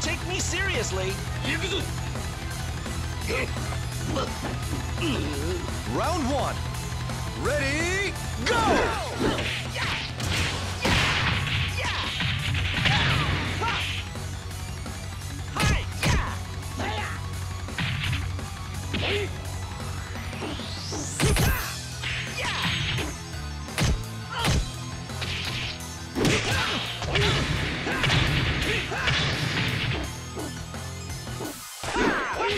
take me seriously. Round one. Ready, go!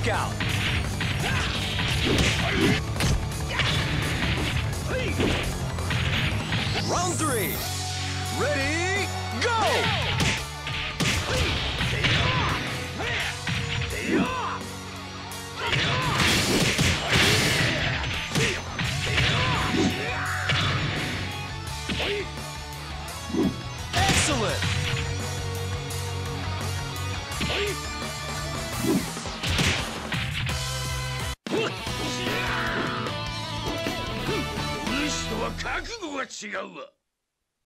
Knockout! Round three. Ready, Excellent! とは覚悟が違うわ